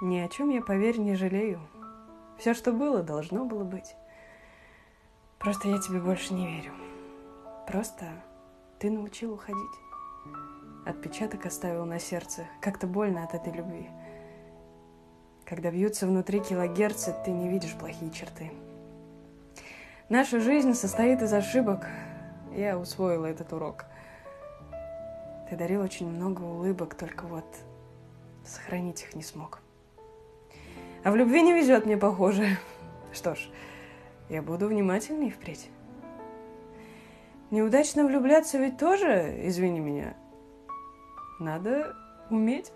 Ни о чем я, поверь, не жалею. Все, что было, должно было быть. Просто я тебе больше не верю. Просто ты научил уходить. Отпечаток оставил на сердце. Как-то больно от этой любви. Когда бьются внутри килогерцы, ты не видишь плохие черты. Наша жизнь состоит из ошибок. Я усвоила этот урок. Ты дарил очень много улыбок, только вот сохранить их не смог. А в любви не везет мне, похоже. Что ж, я буду внимательней впредь. Неудачно влюбляться ведь тоже, извини меня, надо уметь.